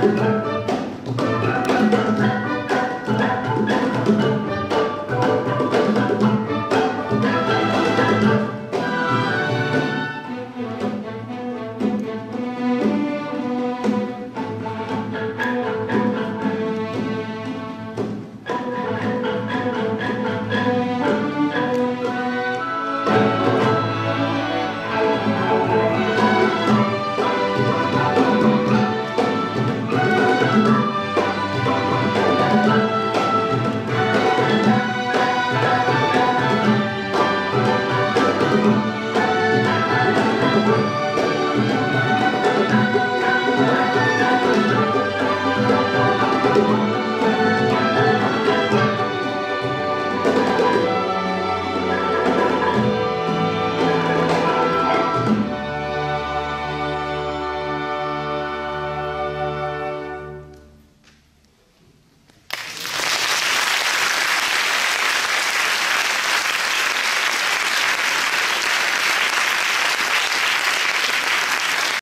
Música